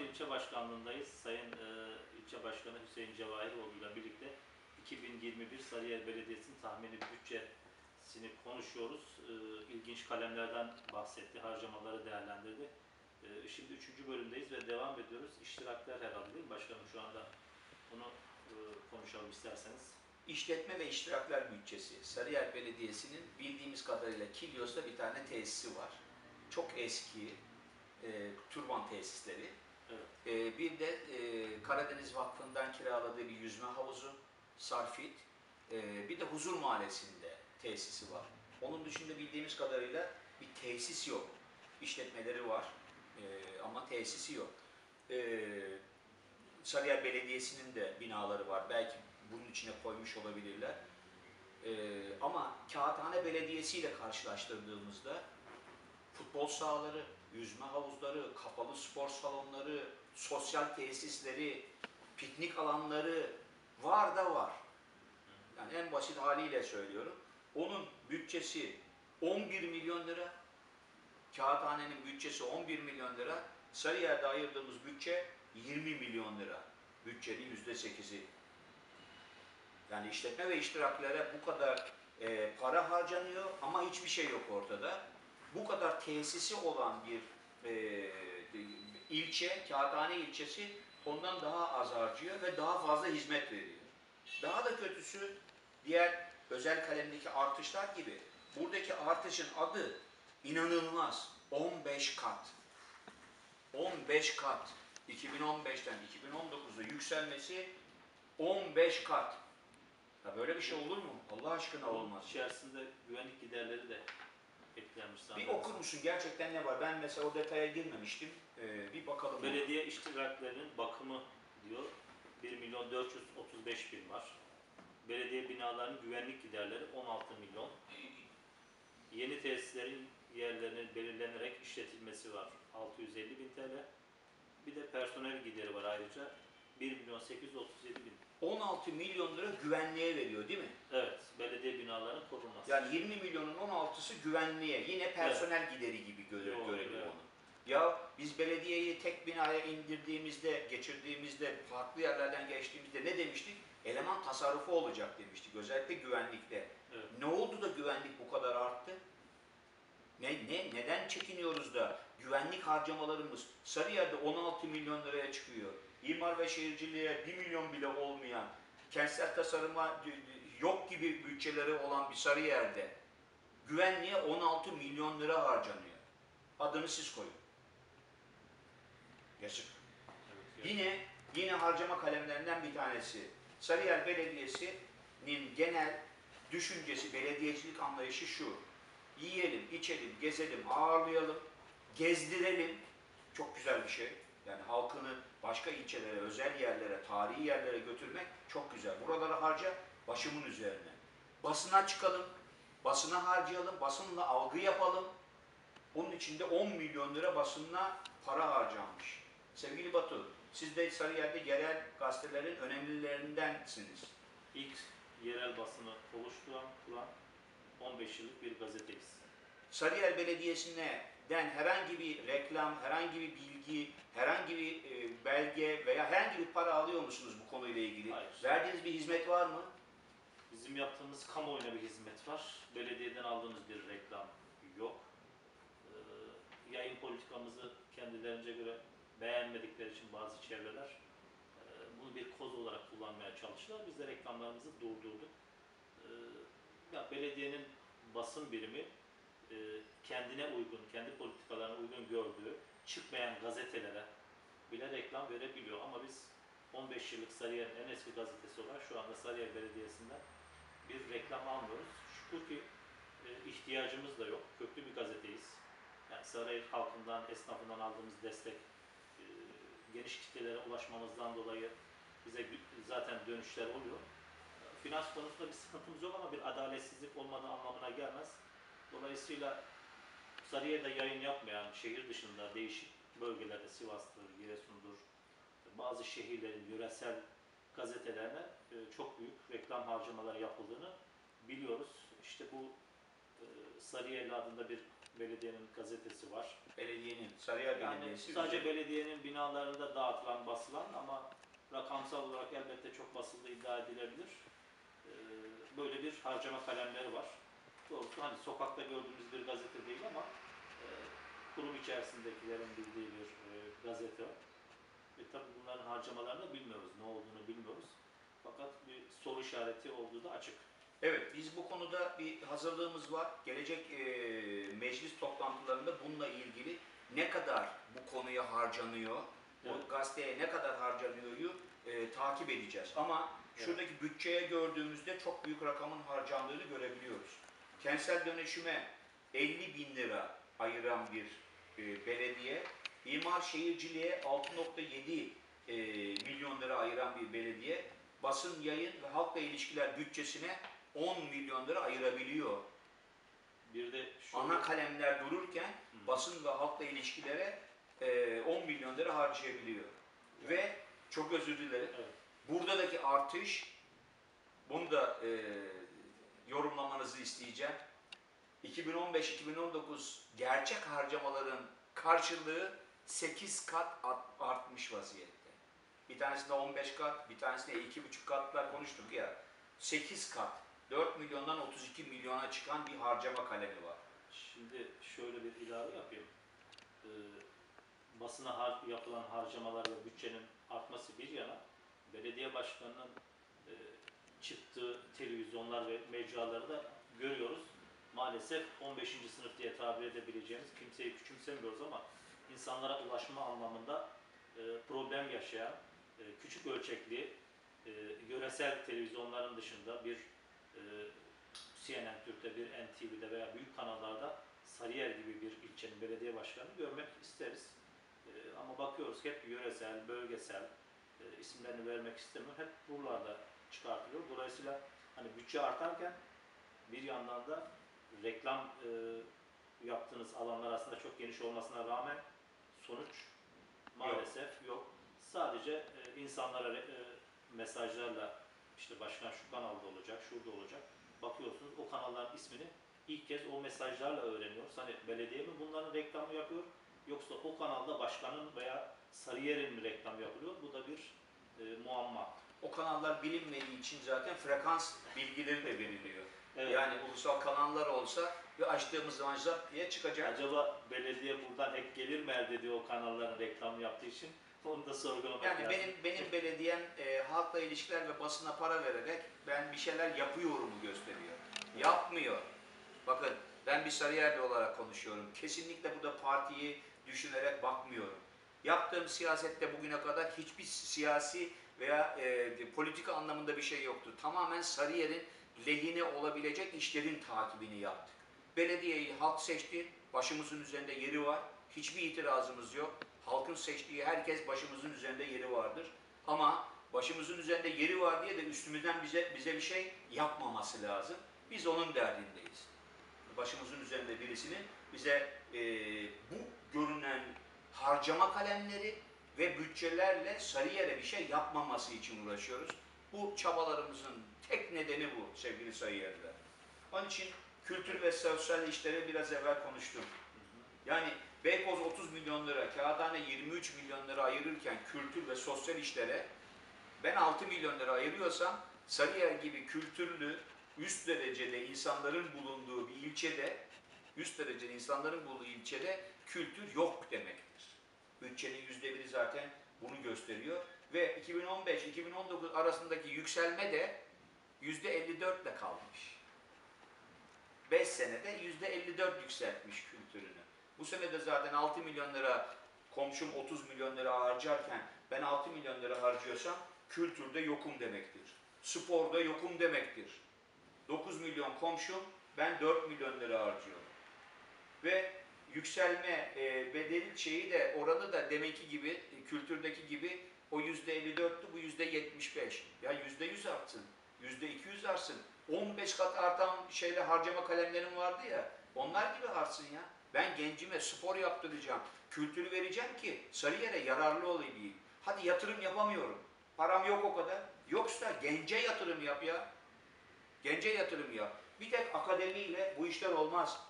Isparta İlçe Başkanlığındayız. Sayın e, İlçe Başkanı Hüseyin Cevahiroğlu ile birlikte 2021 Sarıyer Belediyesi'nin tahmini bütçesini konuşuyoruz. E, ilginç kalemlerden bahsetti, harcamaları değerlendirdi. E, şimdi üçüncü bölümdeyiz ve devam ediyoruz. İştirakler herhalde değil mi başkanım şu anda? Bunu e, konuşalım isterseniz. İşletme ve iştirakler bütçesi. Sarıyer Belediyesi'nin bildiğimiz kadarıyla Kilyos'ta bir tane tesisi var. Çok eski e, turban tesisleri. Evet. E, bir de e, Karadeniz Vakfı'ndan kiraladığı bir yüzme havuzu, Sarfit. E, bir de Huzur Mahallesi'nde tesisi var. Onun dışında bildiğimiz kadarıyla bir tesis yok. İşletmeleri var e, ama tesisi yok. E, Sarıyer Belediyesi'nin de binaları var. Belki bunun içine koymuş olabilirler. Ee, ama Kağıthane Belediyesi ile karşılaştırdığımızda futbol sahaları, yüzme havuzları, kapalı spor salonları, sosyal tesisleri, piknik alanları var da var. Yani en basit haliyle söylüyorum. Onun bütçesi 11 milyon lira. Kağıthane'nin bütçesi 11 milyon lira. Sarıyer'de ayırdığımız bütçe 20 milyon lira. Bütçenin %8'i. Yani işletme ve iştiraklere bu kadar e, para harcanıyor ama hiçbir şey yok ortada. Bu kadar tesisi olan bir e, ilçe, Kağıthane ilçesi ondan daha az harcıyor ve daha fazla hizmet veriyor. Daha da kötüsü diğer özel kalemdeki artışlar gibi buradaki artışın adı inanılmaz. 15 kat. 15 kat. 2015'ten 2019'da yükselmesi 15 kat. Ya böyle bir şey olur mu? Allah aşkına olmaz. İçerisinde güvenlik giderleri de eklenmiş Bir zannedersem. okur musun gerçekten ne var? Ben mesela o detaya girmemiştim. Ee, bir bakalım. Belediye iştiraklerinin bakımı diyor 1 milyon 435 bin var. Belediye binalarının güvenlik giderleri 16 milyon. Yeni tesislerin yerlerinin belirlenerek işletilmesi var 650 bin TL. Bir de personel gideri var ayrıca 1 milyon 837 bin. 16 milyon lira güvenliğe veriyor değil mi? Evet, belediye binalarının korunması. Yani 20 milyonun 16'sı güvenliğe. Yine personel gideri gibi göre, Doğru, görelim evet. onu. Ya biz belediyeyi tek binaya indirdiğimizde, geçirdiğimizde, farklı yerlerden geçtiğimizde ne demiştik? Eleman tasarrufu olacak demiştik. Özellikle güvenlikte. Evet. Ne oldu da güvenlik bu kadar arttı? Ne, ne, neden çekiniyoruz da güvenlik harcamalarımız Sarıyer'de 16 milyon liraya çıkıyor. İmar ve şehirciliğe 1 milyon bile olmayan, kentsel tasarıma yok gibi bütçeleri olan bir Sarıyer'de güvenliğe 16 milyon lira harcanıyor. Adını siz koyun. Yazık. Evet, yani. Yine yine harcama kalemlerinden bir tanesi. Sarıyer Belediyesi'nin genel düşüncesi, belediyecilik anlayışı şu. Yiyelim, içelim, gezelim, ağırlayalım, gezdirelim. Çok güzel bir şey. Yani halkını başka ilçelere, özel yerlere, tarihi yerlere götürmek çok güzel. Buralara harca başımın üzerine. Basına çıkalım, basına harcayalım, basınla algı yapalım. Onun içinde 10 milyon lira basınla para harcanmış. Sevgili Batu, siz de Sarıyer'de yerel gazetelerin önemlilerindensiniz. İlk yerel basını oluşturan kuran 15 yıllık bir gazeteyiz. Sarıyer Belediyesi'nden herhangi bir reklam, herhangi bir bilgi, herhangi bir e, belge veya herhangi bir para alıyor musunuz bu konuyla ilgili? Hayır. Verdiğiniz bir hizmet var mı? Bizim yaptığımız kamuoyuna bir hizmet var. Belediyeden aldığımız bir reklam yok. Ee, yayın politikamızı kendilerince göre beğenmedikleri için bazı çevreler e, bunu bir koz olarak kullanmaya çalıştılar. Biz de reklamlarımızı durdurduk. Ee, ya belediyenin basın birimi kendine uygun, kendi politikalarına uygun gördüğü çıkmayan gazetelere bile reklam verebiliyor. Ama biz 15 yıllık Sarıyer'in en eski gazetesi olan şu anda Sarıyer Belediyesi'nden bir reklam almıyoruz. Şükür ki e, ihtiyacımız da yok. Köklü bir gazeteyiz. Yani Sarıyer halkından, esnafından aldığımız destek e, geniş kitlelere ulaşmamızdan dolayı bize zaten dönüşler oluyor. E, Finans konusunda bir sıkıntımız yok ama bir adaletsizlik olmadığı anlamına gelmez. Dolayısıyla Sarıyer'de yayın yapmayan şehir dışında değişik bölgelerde Sivas'tır, Giresun'dur, bazı şehirlerin yöresel gazetelerine e, çok büyük reklam harcamaları yapıldığını biliyoruz. İşte bu e, Sarıyerli adında bir belediyenin gazetesi var. Belediyenin, Sarıyer Yani Belediyesi. sadece belediyenin binalarında dağıtılan, basılan ama rakamsal olarak elbette çok basıldığı iddia edilebilir. Ee, Böyle bir harcama kalemleri var. Doğrusu hani sokakta gördüğümüz bir gazete değil ama e, kurum içerisindekilerin bildiği bir e, gazete. Ve tabii bunların harcamalarını bilmiyoruz, ne olduğunu bilmiyoruz. Fakat bir soru işareti olduğu da açık. Evet, biz bu konuda bir hazırlığımız var. Gelecek e, meclis toplantılarında bununla ilgili ne kadar bu konuya harcanıyor, Evet. bu gazeteye ne kadar harcanıyoryu e, takip edeceğiz. Ama Evet. şuradaki bütçeye gördüğümüzde çok büyük rakamın harcandığını görebiliyoruz. Kentsel dönüşüme 50 bin lira ayıran bir e, belediye, imar şehirciliğe 6.7 e, milyon lira ayıran bir belediye, basın yayın ve halkla ilişkiler bütçesine 10 milyon lira ayırabiliyor. Bir de şöyle, Ana kalemler dururken Hı. basın ve halkla ilişkilere e, 10 milyon lira harcayabiliyor. Ve çok özür dilerim. Evet. Buradaki artış, bunu da e, yorumlamanızı isteyeceğim. 2015-2019 gerçek harcamaların karşılığı 8 kat art- artmış vaziyette. Bir tanesinde 15 kat, bir tanesinde 2,5 katlar konuştuk ya. 8 kat, 4 milyondan 32 milyona çıkan bir harcama kalemi var. Şimdi şöyle bir ilave yapayım. Ee, basına har- yapılan harcamalar ve bütçenin artması bir yana, belediye başkanının e, çıktığı televizyonlar ve mecraları da görüyoruz. Maalesef 15. sınıf diye tabir edebileceğimiz, kimseyi küçümsemiyoruz ama insanlara ulaşma anlamında e, problem yaşayan, e, küçük ölçekli, e, yöresel televizyonların dışında bir e, CNN Türk'te, bir NTV'de veya büyük kanallarda Sarıyer gibi bir ilçenin belediye başkanını görmek isteriz. Ee, ama bakıyoruz ki hep yöresel, bölgesel, e, isimlerini vermek istemiyorum. Hep buralarda çıkartılıyor. Dolayısıyla hani bütçe artarken bir yandan da reklam e, yaptığınız alanlar aslında çok geniş olmasına rağmen sonuç maalesef yok. Sadece e, insanlara e, mesajlarla işte başkan şu kanalda olacak, şurada olacak. Bakıyorsunuz o kanalların ismini ilk kez o mesajlarla öğreniyoruz. Hani belediye mi bunların reklamı yapıyor yoksa o kanalda başkanın veya Sarıyer'in mi reklam yapılıyor? Bu da bir e, muamma. O kanallar bilinmediği için zaten frekans bilgileri de veriliyor. Evet. Yani ulusal kanallar olsa bir açtığımız zaman zap diye çıkacak. Acaba belediye buradan ek gelir mi elde ediyor o kanalların reklam yaptığı için? Onu da sorgulamak Yani lazım. benim benim belediyem e, halkla ilişkiler ve basına para vererek ben bir şeyler yapıyorumu gösteriyor. Yapmıyor. Bakın ben bir Sarıyerli olarak konuşuyorum. Kesinlikle burada partiyi düşünerek bakmıyorum. Yaptığım siyasette bugüne kadar hiçbir siyasi veya e, politika anlamında bir şey yoktu. Tamamen Sarıyer'in lehine olabilecek işlerin takibini yaptık. Belediyeyi halk seçti, başımızın üzerinde yeri var. Hiçbir itirazımız yok. Halkın seçtiği herkes başımızın üzerinde yeri vardır. Ama başımızın üzerinde yeri var diye de üstümüzden bize bize bir şey yapmaması lazım. Biz onun derdindeyiz. Başımızın üzerinde birisinin bize e, bu görünen harcama kalemleri ve bütçelerle Sarıyer'e bir şey yapmaması için uğraşıyoruz. Bu çabalarımızın tek nedeni bu sevgili Sarıyer'ler. Onun için kültür ve sosyal işlere biraz evvel konuştum. Yani Beykoz 30 milyon lira, Kağıthane 23 milyon lira ayırırken kültür ve sosyal işlere ben 6 milyon lira ayırıyorsam Sarıyer gibi kültürlü, üst derecede insanların bulunduğu bir ilçede, üst derecede insanların bulunduğu ilçede kültür yok demektir. Bütçenin yüzde biri zaten bunu gösteriyor. Ve 2015-2019 arasındaki yükselme de yüzde 54 ile kalmış. 5 senede yüzde 54 yükseltmiş kültürünü. Bu sene de zaten 6 milyon lira komşum 30 milyon lira harcarken ben 6 milyon lira harcıyorsam kültürde yokum demektir. Sporda yokum demektir. 9 milyon komşum ben 4 milyon lira harcıyorum. Ve yükselme e, bedeli şeyi de oranı da deminki gibi e, kültürdeki gibi o yüzde 54'tü bu yüzde 75. Ya yüzde 100 artsın. Yüzde 200 artsın. 15 kat artan şeyle harcama kalemlerim vardı ya. Onlar gibi artsın ya. Ben gencime spor yaptıracağım. Kültürü vereceğim ki Sarıyer'e yararlı olayım. Hadi yatırım yapamıyorum. Param yok o kadar. Yoksa gence yatırım yap ya. Gence yatırım yap. Bir tek akademiyle bu işler olmaz.